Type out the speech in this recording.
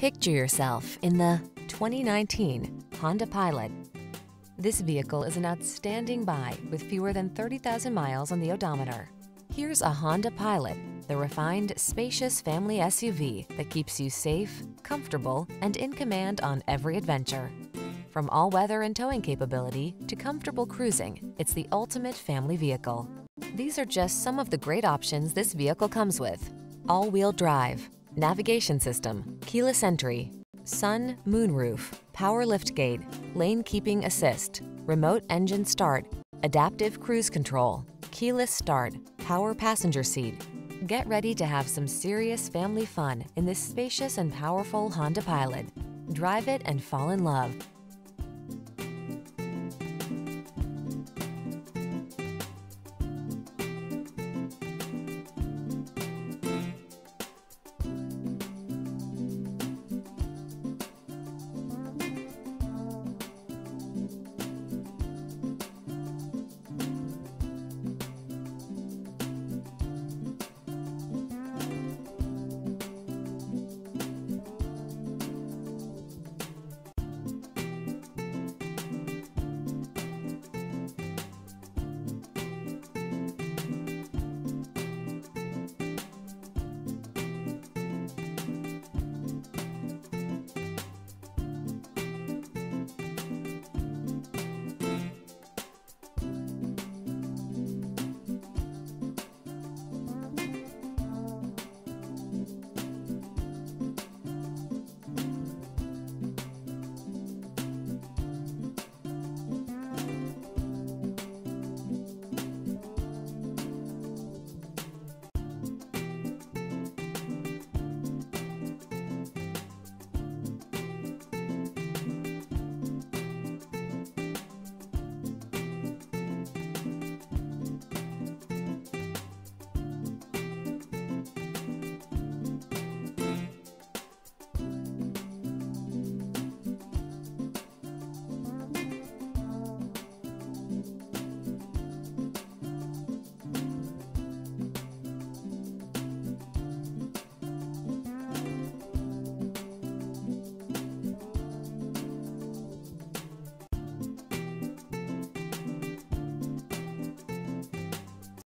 Picture yourself in the 2019 Honda Pilot. This vehicle is an outstanding buy with fewer than 30,000 miles on the odometer. Here's a Honda Pilot, the refined, spacious family SUV that keeps you safe, comfortable, and in command on every adventure. From all-weather and towing capability to comfortable cruising, it's the ultimate family vehicle. These are just some of the great options this vehicle comes with. All-wheel drive, navigation system, keyless entry, sun, moonroof, power liftgate, lane keeping assist, remote engine start, adaptive cruise control, keyless start, power passenger seat. Get ready to have some serious family fun in this spacious and powerful Honda Pilot. Drive it and fall in love.